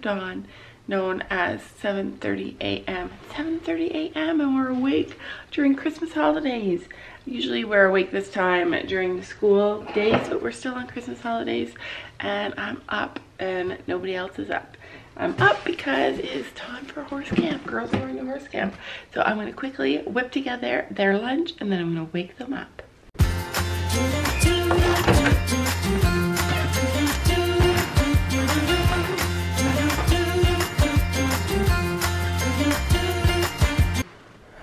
of dawn known as 7.30 a.m. 7.30 a.m. and we're awake during Christmas holidays. Usually we're awake this time during the school days, but we're still on Christmas holidays and I'm up and nobody else is up. I'm up because it's time for horse camp. Girls are going to horse camp. So I'm gonna quickly whip together their lunch and then I'm gonna wake them up.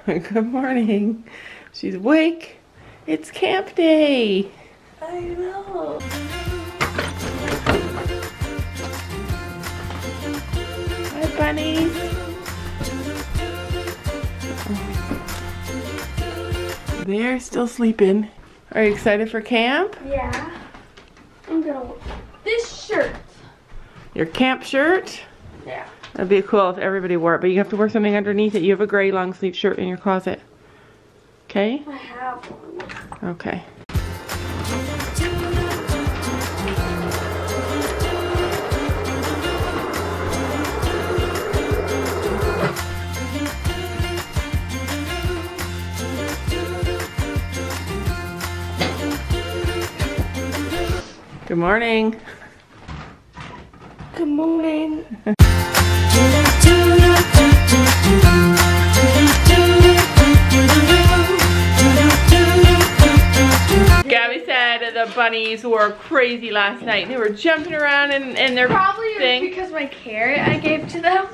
Good morning. She's awake. It's camp day. I know. Hi, bunnies. They're still sleeping. Are you excited for camp? Yeah. I'm gonna wear this shirt. Your camp shirt? Yeah. That'd be cool if everybody wore it, but you have to wear something underneath it. You have a gray long sleeve shirt in your closet. Okay? I have one. Okay. Good morning. Good morning. bunnies were crazy last night. They were jumping around and, and they're Probably thing. because my carrot I gave to them.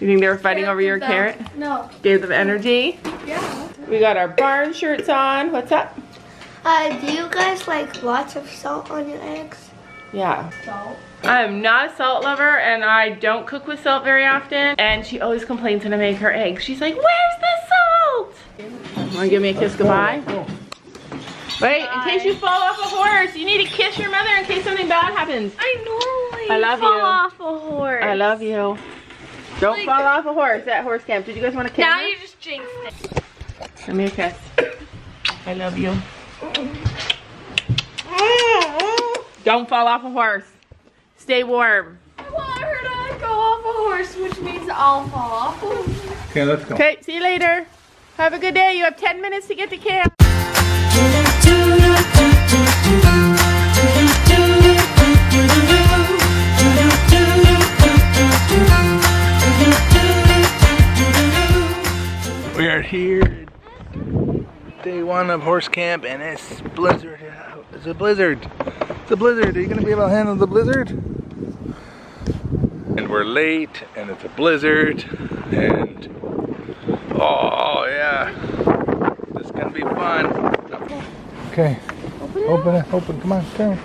You think they were fighting over your Them- carrot? No. Gave them energy. Yeah. We got our barn shirts on. What's up? Uh, do you guys like lots of salt on your eggs? Yeah. Salt. I'm not a salt lover and I don't cook with salt very often. And she always complains when I make her eggs. She's like, where's the salt? Wanna give me a kiss goodbye? Wait, in case you fall off a horse, you need to kiss your mother in case something bad happens. I normally I love fall you. off a horse. I love you. Don't Like- fall off a horse at horse camp. Did you guys want to kiss Now her? you just jinxed it. Give me a kiss. I love you. Don't fall off a horse. Stay warm. I want her to go off a horse, which means I'll fall off. Okay, let's go. Okay, see you later. Have a good day. You have 10 minutes to get to camp. Here, day one of horse camp, and it's blizzard. It's a blizzard. It's a blizzard. Are you gonna be able to handle the blizzard? And we're late, and it's a blizzard, and oh yeah, this is gonna be fun. Okay, open it. Open. it. Open. Come on, turn,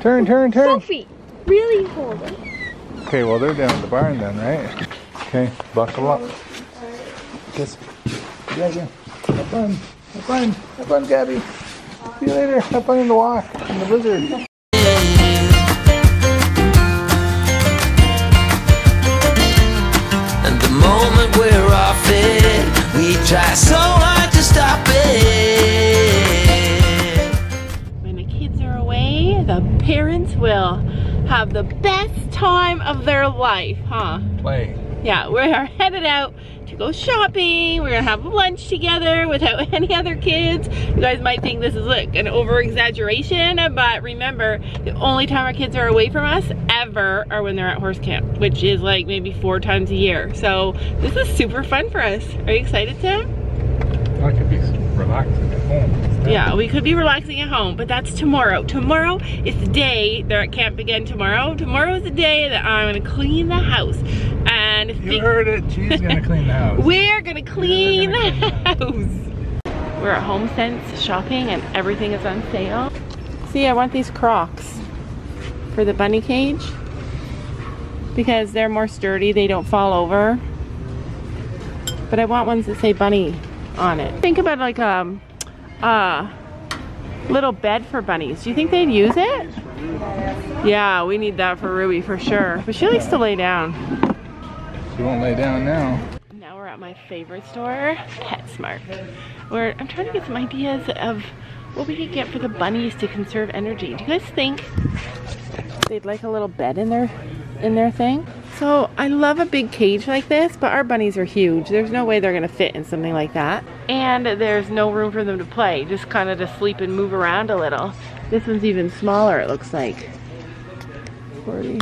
turn, turn, turn. Sophie, really hold it. Okay, well they're down at the barn then, right? Okay, buckle up. Kiss. Yeah, yeah. Have fun. Have fun. Have fun, Gabby. See you later. Have fun in the walk in the blizzard. And the moment we're off it, we try so hard to stop it. When the kids are away, the parents will have the best time of their life, huh? Play. Yeah, we are headed out to go shopping. We're gonna have lunch together without any other kids. You guys might think this is like an over exaggeration, but remember, the only time our kids are away from us ever are when they're at horse camp, which is like maybe four times a year. So this is super fun for us. Are you excited, Tim? I could be relaxing at home. Yeah, we could be relaxing at home, but that's tomorrow. Tomorrow is the day they're at camp again tomorrow. Tomorrow is the day that I'm gonna clean the house. And You heard it. She's gonna clean the house. we're gonna clean gonna the clean house. We're at Home Sense shopping and everything is on sale. See, I want these crocks for the bunny cage because they're more sturdy, they don't fall over. But I want ones that say bunny on it. Think about like um uh little bed for bunnies. Do you think they'd use it? Yeah, we need that for Ruby for sure. But she likes to lay down. She won't lay down now. Now we're at my favorite store, PetSmart. Where I'm trying to get some ideas of what we could get for the bunnies to conserve energy. Do you guys think they'd like a little bed in their in their thing. So I love a big cage like this, but our bunnies are huge. There's no way they're gonna fit in something like that. And there's no room for them to play, just kind of to sleep and move around a little. This one's even smaller, it looks like. 40.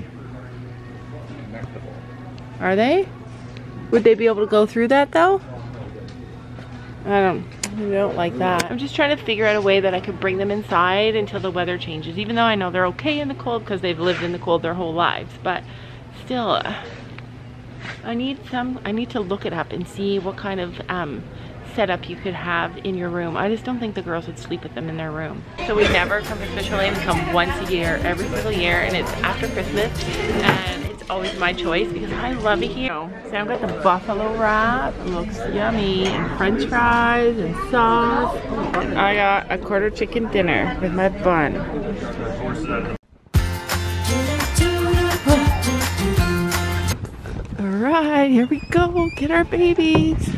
Are they? Would they be able to go through that though? I don't, I don't like that. I'm just trying to figure out a way that I could bring them inside until the weather changes, even though I know they're okay in the cold because they've lived in the cold their whole lives. But still, I need some, I need to look it up and see what kind of um, setup you could have in your room. I just don't think the girls would sleep with them in their room. So we never come to Lane, we come once a year, every single year, and it's after Christmas, and it's always my choice because I love it here. So I've got the buffalo wrap, looks yummy, and french fries, and sauce. I got a quarter chicken dinner with my bun. All right, here we go, get our babies.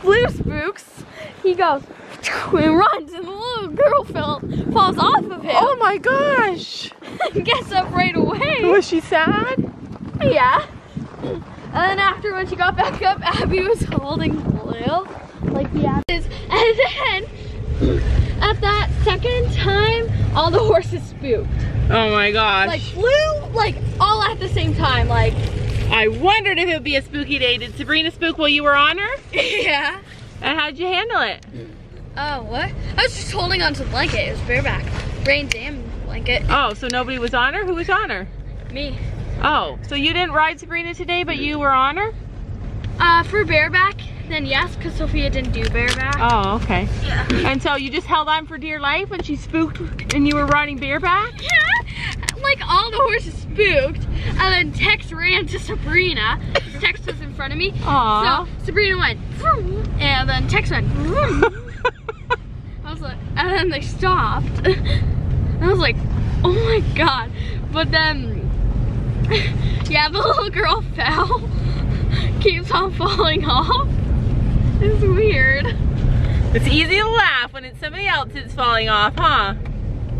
Blue spooks. He goes and runs, and the little girl fell, falls off of him. Oh my gosh! and gets up right away. Was she sad? Yeah. And then after when she got back up, Abby was holding Blue, like he had. And then at that second time, all the horses spooked. Oh my gosh. Like Blue, like all at the same time, like. I wondered if it would be a spooky day. Did Sabrina spook while you were on her? yeah. And how'd you handle it? Oh, what? I was just holding onto the blanket. It was bareback. Rain dam blanket. Oh, so nobody was on her? Who was on her? Me. Oh, so you didn't ride Sabrina today, but you were on her? Uh, for bareback, then yes, because Sophia didn't do bareback. Oh, okay. Yeah. And so you just held on for dear life when she spooked and you were riding bareback? Yeah, like all the horses spooked, and then Tex ran to Sabrina. Tex was in front of me. Aw. So Sabrina went, and then Tex went. I was like, and then they stopped. I was like, oh my god. But then, yeah, the little girl fell. Keeps on falling off. It's weird. It's easy to laugh when it's somebody else that's falling off, huh?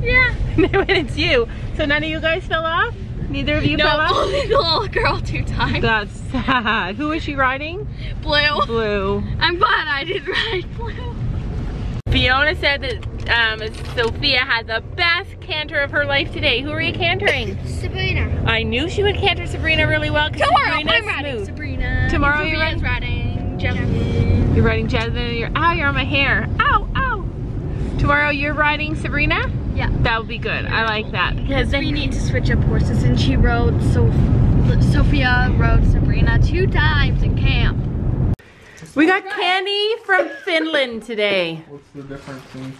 Yeah. when it's you. So none of you guys fell off? Neither of you No, fell off? only the little girl two times. That's sad. Who was she riding? Blue. Blue. I'm glad I didn't ride blue. Fiona said that um, Sophia had the best canter of her life today. Who are you cantering? Sabrina. I knew she would canter Sabrina really well because Tomorrow Sabrina's I'm riding smooth. Sabrina. Tomorrow and you're Sophia's riding Jasmine. You're riding Jasmine and you're, ow, you're on my hair. Ow, ow. Tomorrow you're riding Sabrina? Yeah. That would be good. I like that. Because then We need to switch up horses and she rode so Sophia rode Sabrina two times in camp. we got candy from Finland today. What's the difference in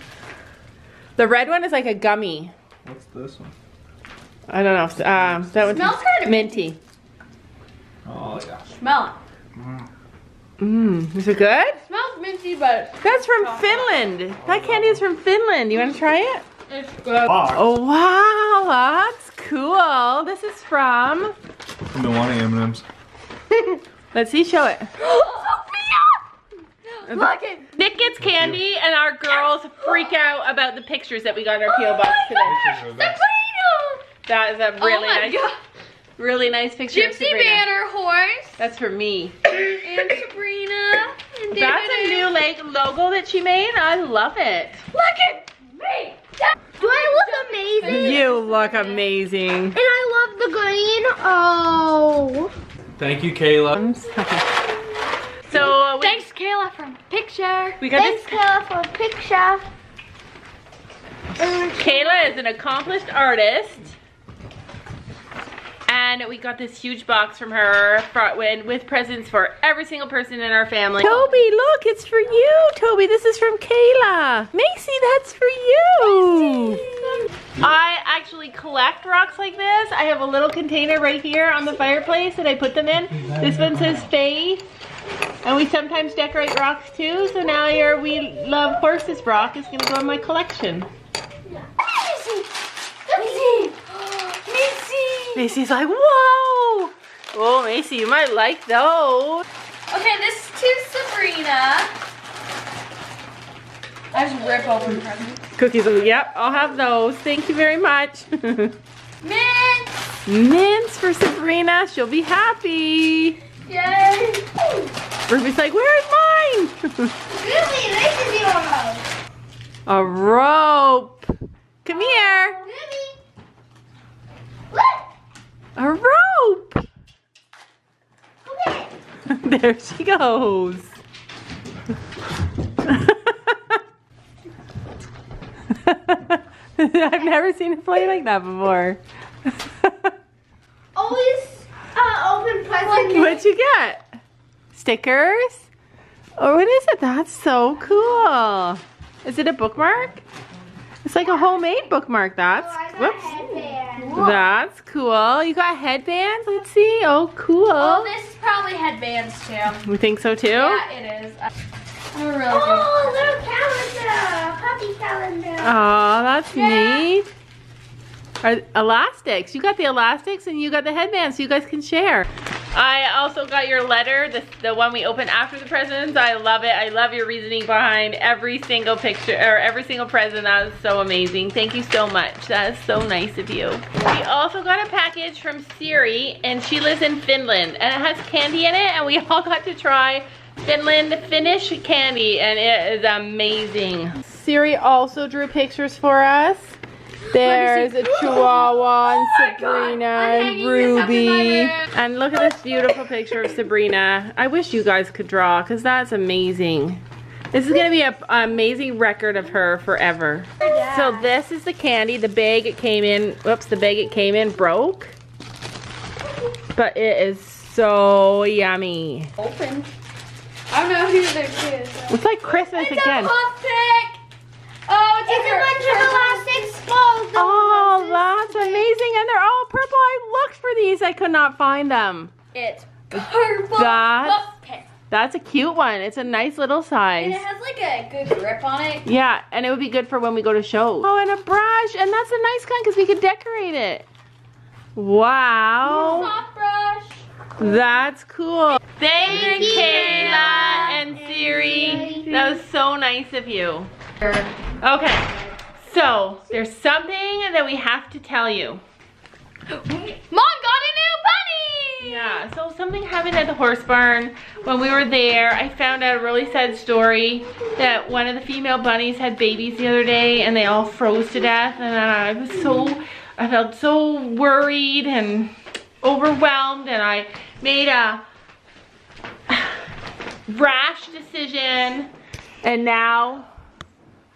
The red one is like a gummy. what's this one? I don't know. Um, that one's Smells kind of minty. Oh yeah. Smell it. Mmm, is it good? It Smells minty, but That's from Finland. That candy is from Finland. You want to try it? it's good. Oh wow, that's cool. This is from. Milani M&M's. Let's see, show it. Sophia! Look at Nick gets candy, and our girls freak out about the pictures that we got in our PO box oh today. Sabrina! That is a really oh my nice, God. Really nice picture of Gypsy Banner horse That's for me. and Sabrina. And That's a new like logo that she made. I love it. Look at me! Do I look amazing? You look amazing. And I love the green. Oh. Thank you, Kayla. I'm sorry. So uh, we, Thanks, Kayla, for picture. we got this. Kayla, for picture. Kayla is an accomplished artist. And we got this huge box from her when, with presents for every single person in our family. Toby, look, it's for you, Toby. This is from Kayla. Macy, that's for you. I actually collect rocks like this. I have a little container right here on the fireplace that I put them in. This one says Faye. And we sometimes decorate rocks too. So now your We Love Horses rock is going to go in my collection. Macy! Macy! Macy! Macy's like, whoa! Oh, Macy, you might like those. Okay, this is to Sabrina. I just rip open presents. Cookies, yep, I'll have those. Thank you very much. Mints! Mints for Sabrina, she'll be happy. Yay! Ruby's like, where's mine? Ruby, this is yours. A rope. Come here. Ruby. Look! A rope. Okay. there she goes. I've never seen it play like that before. Always uh, open present. What'd you get? Stickers? Oh, what is it? That's so cool. Is it a bookmark? It's like a homemade bookmark. That's, whoops. That's cool. You got headbands? Let's see. Oh, cool. Oh, this is probably headbands too. You think so too? Yeah, it is. Uh, I'm really oh, little calendar, puppy calendar. Oh, that's Yeah. neat. Are elastics. You got the elastics and you got the headbands so you guys can share. I also got your letter, the, the one we opened after the presents. I love it. I love your reasoning behind every single picture or every single present. That was so amazing. Thank you so much. That is so nice of you. We also got a package from Siri and she lives in Finland and it has candy in it and we all got to try Finland Finnish candy and it is amazing. Siri also drew pictures for us. There's a Chihuahua and oh my Sabrina and hanging this up in my Ruby. And look at this beautiful picture of Sabrina. I wish you guys could draw because that's amazing. This is gonna be an amazing record of her forever. So this is the candy. The bag it came in, whoops, the bag it came in broke. But it is so yummy. Open. I don't know who their kid is. It's like Christmas It's again. A hoof pick. Oh, it's, a bunch of elastic balls. Oh, that's amazing. And they're all purple. I looked for these. I could not find them. It's purple That's- pop. Oh, that's a cute one. It's a nice little size. And it has like a good grip on it. Yeah, and it would be good for when we go to shows. Oh, and a brush. And that's a nice kind because we could decorate it. Wow. Soft brush. That's cool. Thank you, Kayla and Siri. That was so nice of you. Okay, so there's something that we have to tell you. Mom got a new bunny. Yeah, so something happened at the horse barn when we were there. I found out a really sad story that one of the female bunnies had babies the other day and they all froze to death. And I was so, I felt so worried and overwhelmed and I made a rash decision and now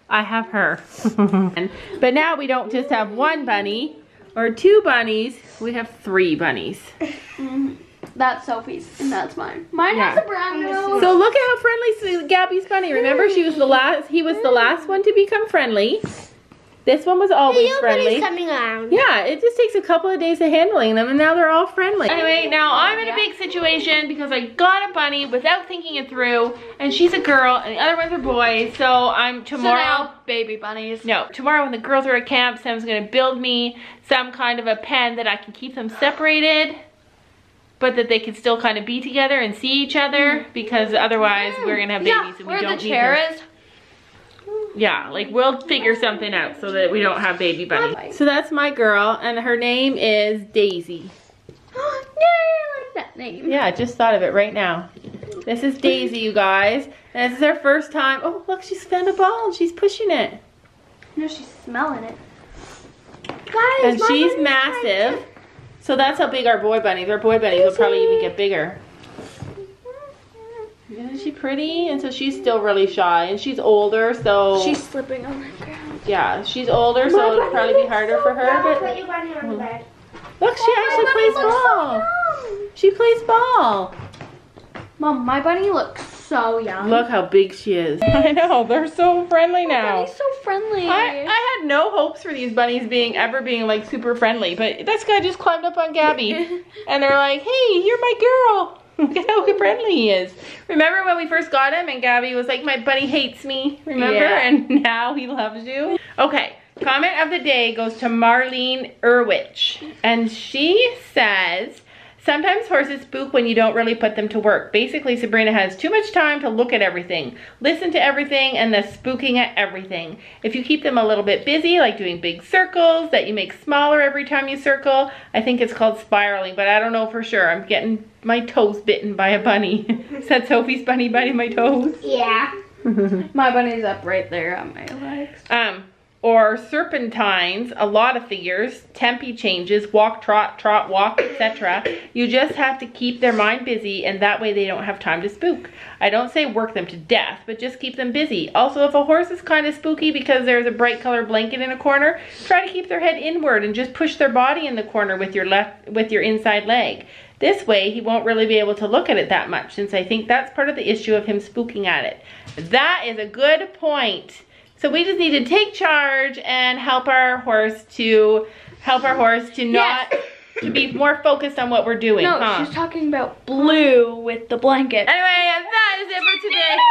I have her. but now we don't just have one bunny or two bunnies, we have three bunnies. Mm-hmm. That's Sophie's and that's mine. Mine Yeah. has a brown nose. So look at how friendly Su- Gabby's bunny. Remember, she was the last. He was the last one to become friendly. This one was always friendly. coming around. Yeah, it just takes a couple of days of handling them, and now they're all friendly. Anyway, now I'm in a big situation because I got a bunny without thinking it through, and she's a girl, and the other ones are boys. So I'm tomorrow. So now, baby bunnies. No, tomorrow when the girls are at camp, Sam's gonna build me some kind of a pen that I can keep them separated, but that they can still kind of be together and see each other mm. because otherwise we're gonna have babies Yeah, and we don't the need chair them. is. Yeah, like we'll figure something out so that we don't have baby bunny. So that's my girl, and her name is Daisy. Yay, I like that name. Yeah, I just thought of it right now. This is Daisy, you guys, and this is her first time. Oh, look, she's found a ball and she's pushing it. No, she's smelling it. Guys, and she's massive. So that's how big our boy bunnies. Our boy bunnies will probably even get bigger. Isn't she pretty? And so she's still really shy, and she's older, so She's slipping on the ground. yeah, she's older, so it'll probably be harder for her. But look, she actually plays ball. She plays ball. Mom, my bunny looks so young. Look how big she is. I know, they're so friendly now. Bunny's so friendly. I, I had no hopes for these bunnies being ever being like super friendly, but this guy just climbed up on Gabby and they're like, hey, you're my girl. Look at how friendly he is. Remember when we first got him and Gabby was like, my bunny hates me, remember? Yeah. And now he loves you. Okay, comment of the day goes to Marlene Irwich. And she says, Sometimes horses spook when you don't really put them to work. Basically, Sabrina has too much time to look at everything, listen to everything, and the spooking at everything. If you keep them a little bit busy, like doing big circles that you make smaller every time you circle, I think it's called spiraling, but I don't know for sure. I'm getting my toes bitten by a bunny. Is that Sophie's bunny biting my toes? Yeah. my bunny's up right there on my legs. Um, or serpentines, a lot of figures, tempi changes, walk, trot, trot, walk, etc. You just have to keep their mind busy and that way they don't have time to spook. I don't say work them to death, but just keep them busy. Also, if a horse is kind of spooky because there's a bright color blanket in a corner, try to keep their head inward and just push their body in the corner with your left with your inside leg. This way, he won't really be able to look at it that much since I think that's part of the issue of him spooking at it. That is a good point. So we just need to take charge and help our horse to help our horse to not Yes. to be more focused on what we're doing. No, huh? she's talking about blue with the blanket. Anyway, that is it for today.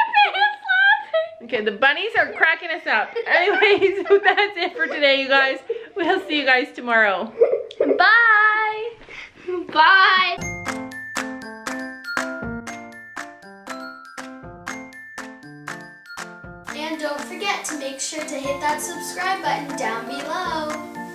Okay, the bunnies are cracking us up. Anyways, that's it for today, you guys. We'll see you guys tomorrow. Bye. Bye. Forget to make sure to hit that subscribe button down below.